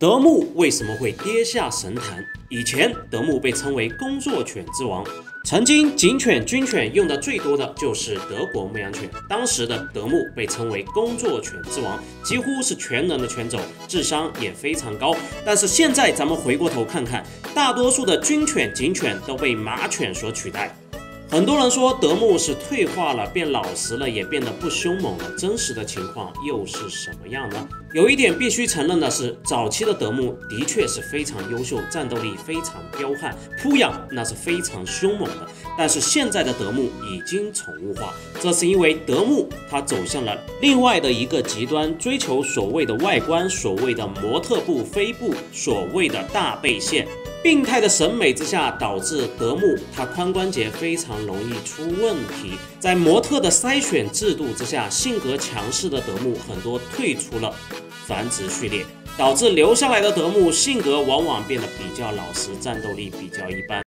德牧为什么会跌下神坛？以前德牧被称为工作犬之王，曾经警犬、军犬用的最多的就是德国牧羊犬。当时的德牧被称为工作犬之王，几乎是全能的犬种，智商也非常高。但是现在咱们回过头看看，大多数的军犬、警犬都被马犬所取代。很多人说德牧是退化了，变老实了，也变得不凶猛了。真实的情况又是什么样呢？有一点必须承认的是，早期的德牧的确是非常优秀，战斗力非常彪悍，扑养那是非常凶猛的。但是现在的德牧已经宠物化，这是因为德牧它走向了另外的一个极端，追求所谓的外观，所谓的模特步、飞步，所谓的大背线。病态的审美之下，导致德牧它髋关节非常容易出问题。在模特的筛选制度之下，性格强势的德牧很多退出了繁殖序列，导致留下来的德牧性格往往变得比较老实，战斗力比较一般。